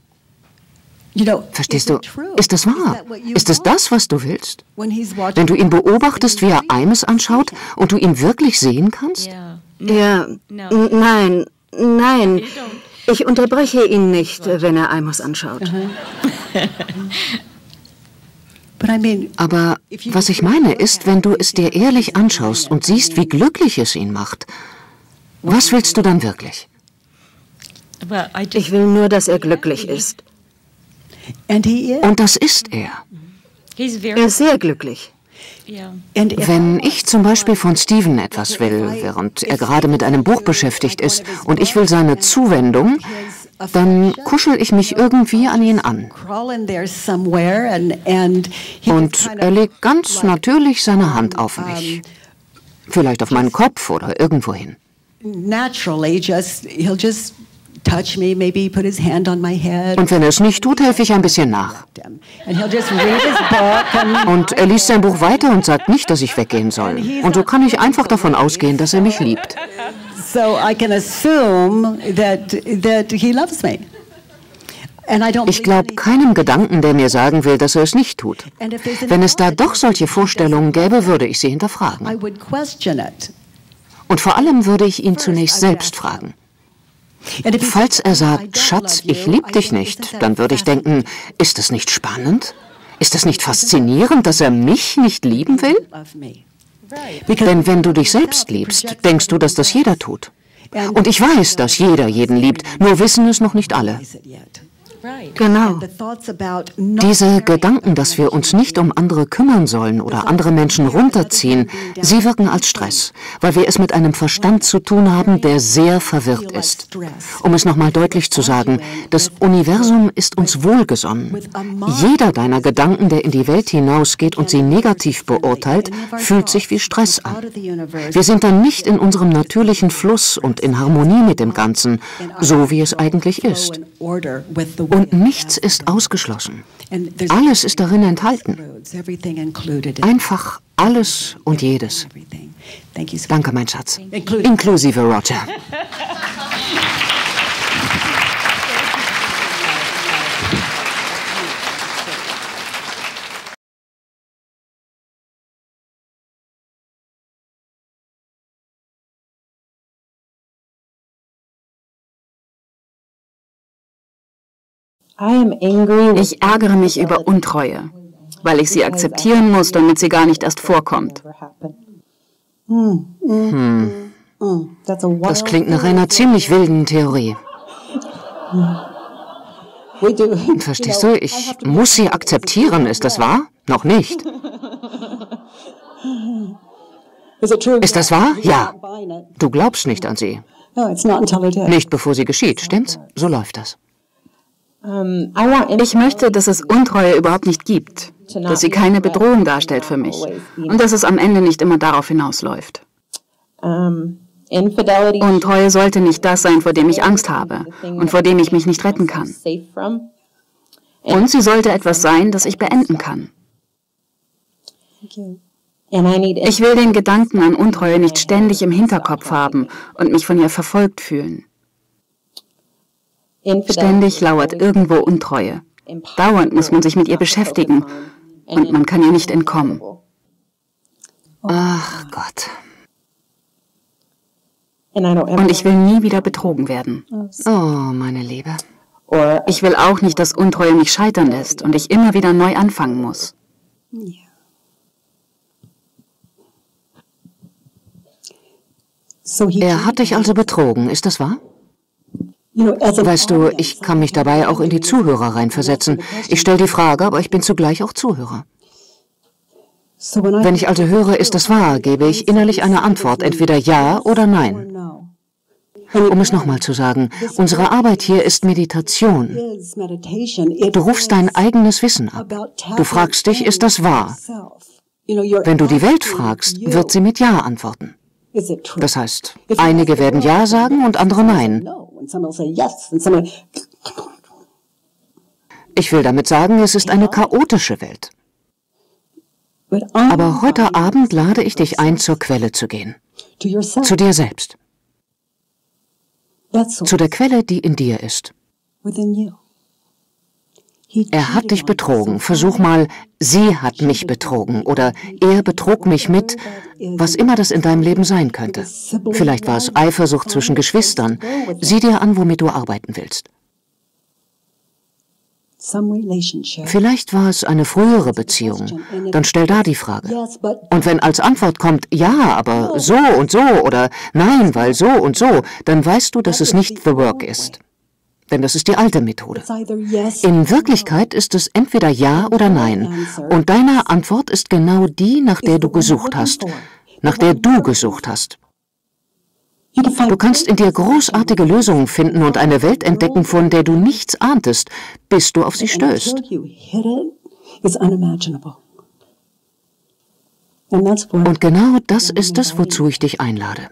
Verstehst du? Ist das wahr? Ist es das, was du willst? Wenn du ihn beobachtest, wie er Imus anschaut und du ihn wirklich sehen kannst? Ja, nein, nein. Ich unterbreche ihn nicht, wenn er Imus anschaut. Aber was ich meine ist, wenn du es dir ehrlich anschaust und siehst, wie glücklich es ihn macht, was willst du dann wirklich? Ich will nur, dass er glücklich ist. Und das ist er. Er ist sehr glücklich. Wenn ich zum Beispiel von Steven etwas will, während er gerade mit einem Buch beschäftigt ist, und ich will seine Zuwendung, dann kuschel ich mich irgendwie an ihn an. Und er legt ganz natürlich seine Hand auf mich. Vielleicht auf meinen Kopf oder irgendwohin. Naturally, just, he'll just touch me, maybe put his hand on my head. Und wenn er es nicht tut, helfe ich ein bisschen nach. Und er liest sein Buch weiter und sagt nicht, dass ich weggehen soll. Und so kann ich einfach davon ausgehen, dass er mich liebt. So I can assume that, that he loves me. Ich glaube keinem Gedanken, der mir sagen will, dass er es nicht tut. Wenn es da doch solche Vorstellungen gäbe, würde ich sie hinterfragen. Und vor allem würde ich ihn zunächst selbst fragen. Falls er sagt, Schatz, ich liebe dich nicht, dann würde ich denken, ist das nicht spannend? Ist das nicht faszinierend, dass er mich nicht lieben will? Denn wenn du dich selbst liebst, denkst du, dass das jeder tut. Und ich weiß, dass jeder jeden liebt, nur wissen es noch nicht alle. Genau. Diese Gedanken, dass wir uns nicht um andere kümmern sollen oder andere Menschen runterziehen, sie wirken als Stress, weil wir es mit einem Verstand zu tun haben, der sehr verwirrt ist. Um es nochmal deutlich zu sagen, das Universum ist uns wohlgesonnen. Jeder deiner Gedanken, der in die Welt hinausgeht und sie negativ beurteilt, fühlt sich wie Stress an. Wir sind dann nicht in unserem natürlichen Fluss und in Harmonie mit dem Ganzen, so wie es eigentlich ist. Und nichts ist ausgeschlossen. Alles ist darin enthalten. Einfach alles und jedes. Danke, mein Schatz. Inklusive Roger. Ich ärgere mich über Untreue, weil ich sie akzeptieren muss, damit sie gar nicht erst vorkommt. Hm. Das klingt nach einer ziemlich wilden Theorie. Verstehst du, ich muss sie akzeptieren, ist das wahr? Noch nicht. Ist das wahr? Ja. Du glaubst nicht an sie. Nicht bevor sie geschieht, stimmt's? So läuft das. Ich möchte, dass es Untreue überhaupt nicht gibt, dass sie keine Bedrohung darstellt für mich und dass es am Ende nicht immer darauf hinausläuft. Untreue sollte nicht das sein, vor dem ich Angst habe und vor dem ich mich nicht retten kann. Und sie sollte etwas sein, das ich beenden kann. Ich will den Gedanken an Untreue nicht ständig im Hinterkopf haben und mich von ihr verfolgt fühlen. Ständig lauert irgendwo Untreue. Dauernd muss man sich mit ihr beschäftigen und man kann ihr nicht entkommen. Ach Gott. Und ich will nie wieder betrogen werden. Oh, meine Liebe. Ich will auch nicht, dass Untreue mich scheitern lässt und ich immer wieder neu anfangen muss. Er hat dich also betrogen, ist das wahr? Weißt du, ich kann mich dabei auch in die Zuhörer reinversetzen. Ich stelle die Frage, aber ich bin zugleich auch Zuhörer. Wenn ich also höre, ist das wahr, gebe ich innerlich eine Antwort, entweder ja oder nein. Um es nochmal zu sagen, unsere Arbeit hier ist Meditation. Du rufst dein eigenes Wissen ab. Du fragst dich, ist das wahr? Wenn du die Welt fragst, wird sie mit Ja antworten. Das heißt, einige werden Ja sagen und andere Nein. Ich will damit sagen, es ist eine chaotische Welt. Aber heute Abend lade ich dich ein, zur Quelle zu gehen. Zu dir selbst. Zu der Quelle, die in dir ist. Er hat dich betrogen. Versuch mal, sie hat mich betrogen oder er betrog mich mit, was immer das in deinem Leben sein könnte. Vielleicht war es Eifersucht zwischen Geschwistern. Sieh dir an, womit du arbeiten willst. Vielleicht war es eine frühere Beziehung. Dann stell da die Frage. Und wenn als Antwort kommt, ja, aber so und so oder nein, weil so und so, dann weißt du, dass es nicht The Work ist denn das ist die alte Methode. In Wirklichkeit ist es entweder Ja oder Nein. Und deine Antwort ist genau die, nach der du gesucht hast, nach der du gesucht hast. Du kannst in dir großartige Lösungen finden und eine Welt entdecken, von der du nichts ahntest, bis du auf sie stößt. Und genau das ist es, wozu ich dich einlade.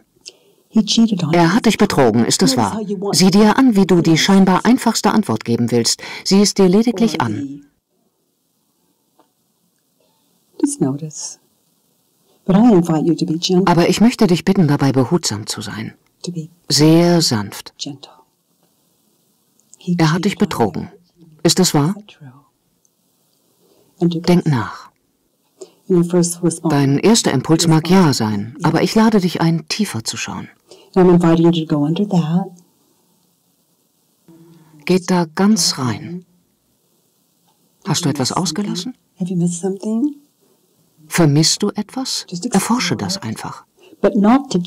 Er hat dich betrogen, ist das wahr? Sieh dir an, wie du die scheinbar einfachste Antwort geben willst. Sieh es dir lediglich an. Aber ich möchte dich bitten, dabei behutsam zu sein. Sehr sanft. Er hat dich betrogen. Ist das wahr? Denk nach. Dein erster Impuls mag ja sein, aber ich lade dich ein, tiefer zu schauen. I'm inviting you to go under that. Geht da ganz rein. Hast du etwas ausgelassen? Vermisst du etwas? Erforsche das einfach.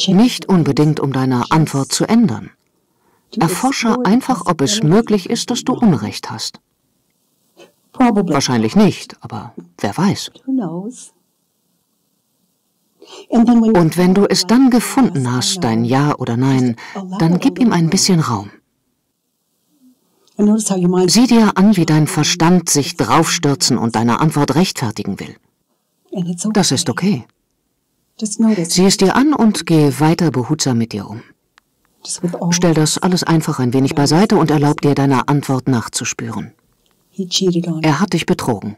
Nicht unbedingt, um deine Antwort zu ändern. Erforsche einfach, ob es möglich ist, dass du Unrecht hast. Wahrscheinlich nicht, aber wer weiß. Und wenn du es dann gefunden hast, dein Ja oder Nein, dann gib ihm ein bisschen Raum. Sieh dir an, wie dein Verstand sich draufstürzen und deine Antwort rechtfertigen will. Das ist okay. Sieh es dir an und geh weiter behutsam mit dir um. Stell das alles einfach ein wenig beiseite und erlaub dir, deiner Antwort nachzuspüren. Er hat dich betrogen.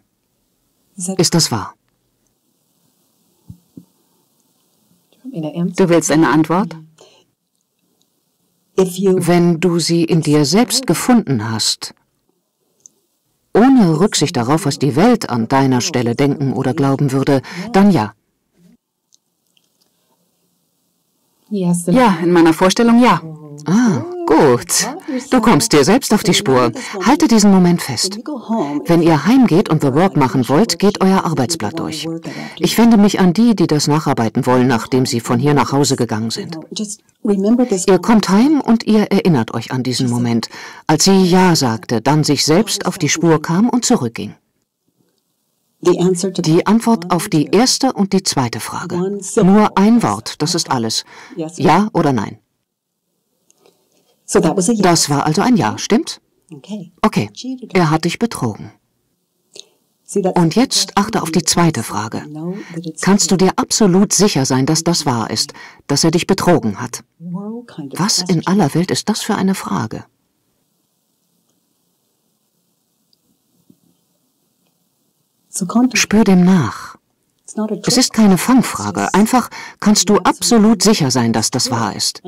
Ist das wahr? Du willst eine Antwort? Wenn du sie in dir selbst gefunden hast, ohne Rücksicht darauf, was die Welt an deiner Stelle denken oder glauben würde, dann ja. Ja, in meiner Vorstellung ja. Ah, gut. Du kommst dir selbst auf die Spur. Halte diesen Moment fest. Wenn ihr heimgeht und The Work machen wollt, geht euer Arbeitsblatt durch. Ich wende mich an die, die das nacharbeiten wollen, nachdem sie von hier nach Hause gegangen sind. Ihr kommt heim und ihr erinnert euch an diesen Moment, als sie Ja sagte, dann sich selbst auf die Spur kam und zurückging. Die Antwort auf die erste und die zweite Frage. Nur ein Wort, das ist alles. Ja oder nein? Das war also ein Ja, stimmt's? Okay, er hat dich betrogen. Und jetzt achte auf die zweite Frage. Kannst du dir absolut sicher sein, dass das wahr ist, dass er dich betrogen hat? Was in aller Welt ist das für eine Frage? Spür dem nach. Es ist keine Fangfrage. Einfach kannst du absolut sicher sein, dass das wahr ist.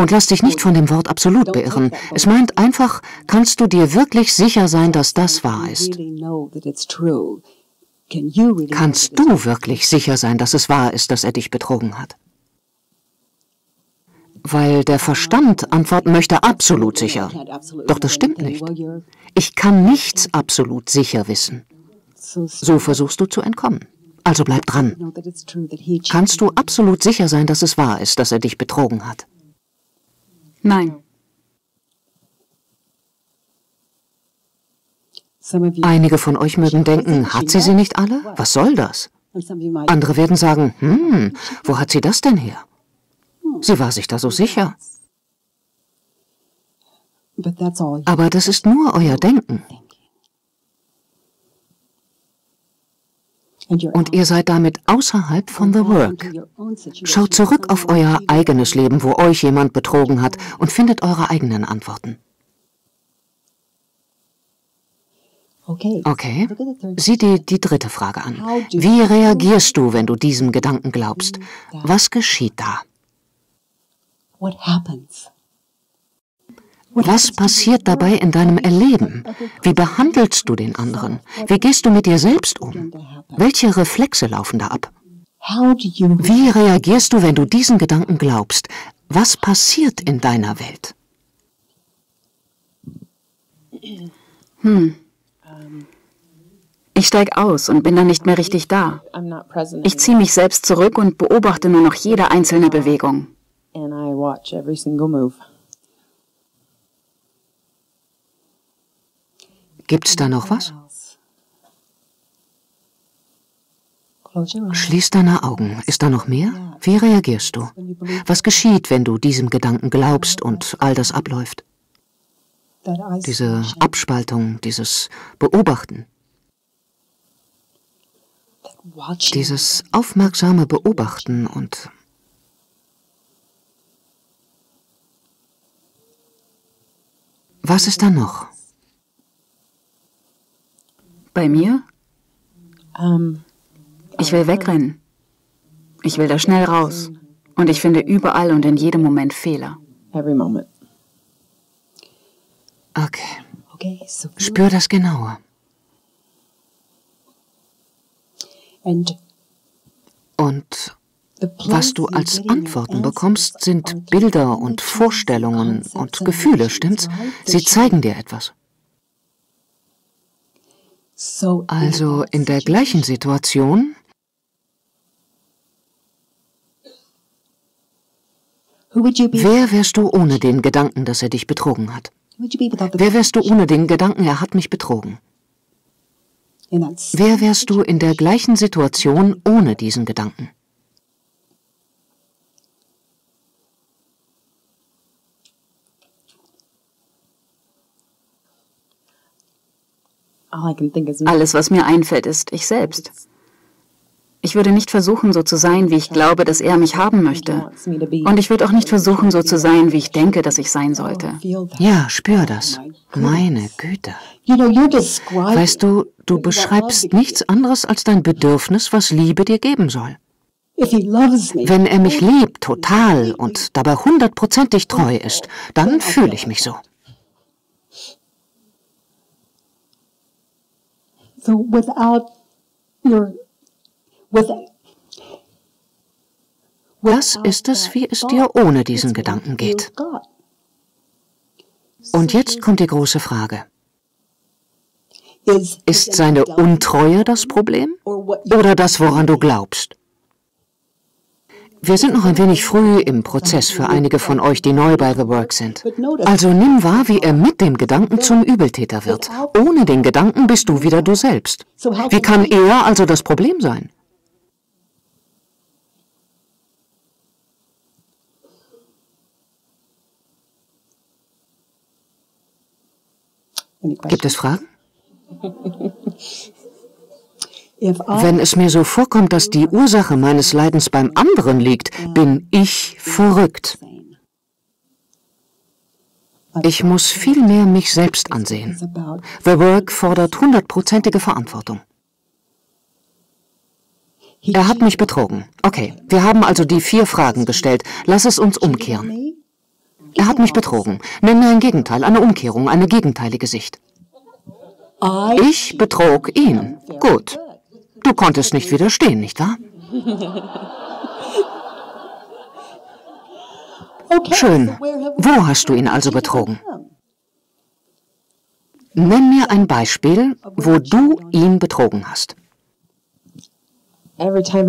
Und lass dich nicht von dem Wort absolut beirren. Es meint einfach, kannst du dir wirklich sicher sein, dass das wahr ist. Kannst du wirklich sicher sein, dass es wahr ist, dass er dich betrogen hat? Weil der Verstand antworten möchte absolut sicher. Doch das stimmt nicht. Ich kann nichts absolut sicher wissen. So versuchst du zu entkommen. Also bleib dran. Kannst du absolut sicher sein, dass es wahr ist, dass er dich betrogen hat? Nein. Einige von euch mögen denken, hat sie sie nicht alle? Was soll das? Andere werden sagen, hm, wo hat sie das denn her? Sie war sich da so sicher. Aber das ist nur euer Denken. Und ihr seid damit außerhalb von The Work. Schaut zurück auf euer eigenes Leben, wo euch jemand betrogen hat, und findet eure eigenen Antworten. Okay, sieh dir die dritte Frage an. Wie reagierst du, wenn du diesem Gedanken glaubst? Was geschieht da? Was passiert dabei in deinem Erleben? Wie behandelst du den anderen? Wie gehst du mit dir selbst um? Welche Reflexe laufen da ab? Wie reagierst du, wenn du diesen Gedanken glaubst? Was passiert in deiner Welt? Hm. Ich steige aus und bin dann nicht mehr richtig da. Ich ziehe mich selbst zurück und beobachte nur noch jede einzelne Bewegung. Gibt's da noch was? Schließ deine Augen. Ist da noch mehr? Wie reagierst du? Was geschieht, wenn du diesem Gedanken glaubst und all das abläuft? Diese Abspaltung, dieses Beobachten. Dieses aufmerksame Beobachten und Was ist da noch? Bei mir? Ähm, ich will wegrennen. Ich will da schnell raus. Und ich finde überall und in jedem Moment Fehler. Okay. Spür das genauer. Und was du als Antworten bekommst, sind Bilder und Vorstellungen und Gefühle, stimmt's? Sie zeigen dir etwas. Also in der gleichen Situation Wer wärst du ohne den Gedanken, dass er dich betrogen hat? Wer wärst du ohne den Gedanken, er hat mich betrogen? Wer wärst du in der gleichen Situation ohne diesen Gedanken? Alles, was mir einfällt, ist ich selbst. Ich würde nicht versuchen, so zu sein, wie ich glaube, dass er mich haben möchte. Und ich würde auch nicht versuchen, so zu sein, wie ich denke, dass ich sein sollte. Ja, spür das. Meine Güte. Weißt du, du beschreibst nichts anderes als dein Bedürfnis, was Liebe dir geben soll. Wenn er mich liebt, total und dabei hundertprozentig treu ist, dann fühle ich mich so. So without your das ist es, wie es dir ohne diesen Gedanken geht. Und jetzt kommt die große Frage. Ist seine Untreue das Problem oder das, woran du glaubst? Wir sind noch ein wenig früh im Prozess für einige von euch, die neu bei The Work sind. Also nimm wahr, wie er mit dem Gedanken zum Übeltäter wird. Ohne den Gedanken bist du wieder du selbst. Wie kann er also das Problem sein? Gibt es Fragen? Wenn es mir so vorkommt, dass die Ursache meines Leidens beim anderen liegt, bin ich verrückt. Ich muss vielmehr mich selbst ansehen. The Work fordert hundertprozentige Verantwortung. Er hat mich betrogen. Okay, wir haben also die vier Fragen gestellt. Lass es uns umkehren. Er hat mich betrogen. Nenn mir ein Gegenteil, eine Umkehrung, eine gegenteilige Sicht. Ich betrog ihn. Gut. Du konntest nicht widerstehen, nicht wahr? Schön. Wo hast du ihn also betrogen? Nenn mir ein Beispiel, wo du ihn betrogen hast.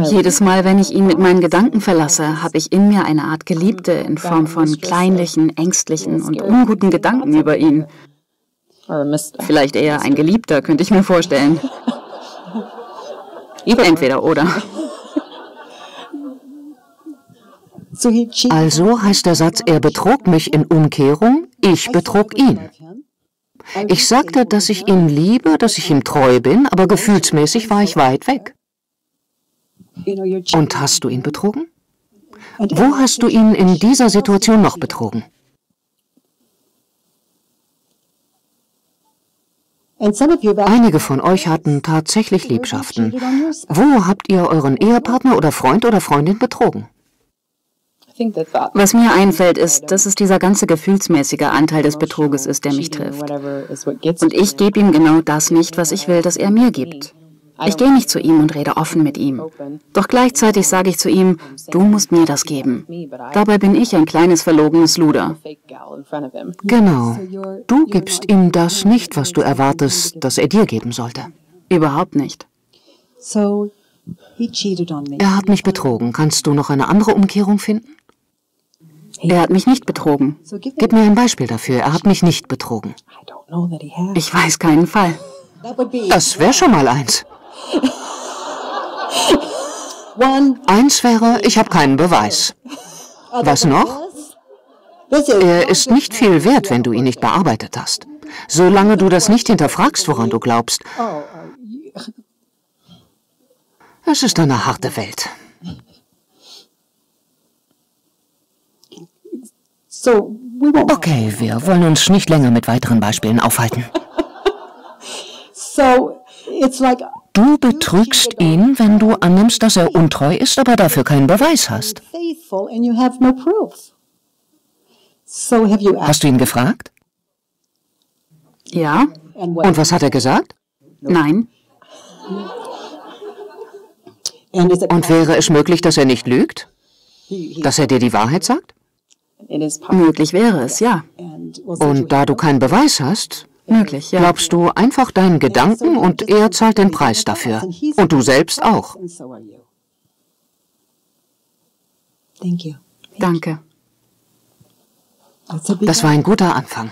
Jedes Mal, wenn ich ihn mit meinen Gedanken verlasse, habe ich in mir eine Art Geliebte in Form von kleinlichen, ängstlichen und unguten Gedanken über ihn. Vielleicht eher ein Geliebter, könnte ich mir vorstellen. Entweder oder. Also heißt der Satz, er betrog mich in Umkehrung, ich betrog ihn. Ich sagte, dass ich ihn liebe, dass ich ihm treu bin, aber gefühlsmäßig war ich weit weg. Und hast du ihn betrogen? Wo hast du ihn in dieser Situation noch betrogen? Einige von euch hatten tatsächlich Liebschaften. Wo habt ihr euren Ehepartner oder Freund oder Freundin betrogen? Was mir einfällt, ist, dass es dieser ganze gefühlsmäßige Anteil des Betruges ist, der mich trifft. Und ich gebe ihm genau das nicht, was ich will, dass er mir gibt. Ich gehe nicht zu ihm und rede offen mit ihm. Doch gleichzeitig sage ich zu ihm, du musst mir das geben. Dabei bin ich ein kleines verlogenes Luder. Genau. Du gibst ihm das nicht, was du erwartest, dass er dir geben sollte. Überhaupt nicht. Er hat mich betrogen. Kannst du noch eine andere Umkehrung finden? Er hat mich nicht betrogen. Gib mir ein Beispiel dafür. Er hat mich nicht betrogen. Ich weiß keinen Fall. Das wäre schon mal eins. Eins wäre, ich habe keinen Beweis. Was noch? Er ist nicht viel wert, wenn du ihn nicht bearbeitet hast. Solange du das nicht hinterfragst, woran du glaubst. Es ist eine harte Welt. Okay, wir wollen uns nicht länger mit weiteren Beispielen aufhalten. Du betrügst ihn, wenn du annimmst, dass er untreu ist, aber dafür keinen Beweis hast. Hast du ihn gefragt? Ja. Und was hat er gesagt? Nein. Und wäre es möglich, dass er nicht lügt? Dass er dir die Wahrheit sagt? Möglich wäre es, ja. Und da du keinen Beweis hast, Möglich, ja. Glaubst du einfach deinen Gedanken und er zahlt den Preis dafür. Und du selbst auch. Danke. Das war ein guter Anfang.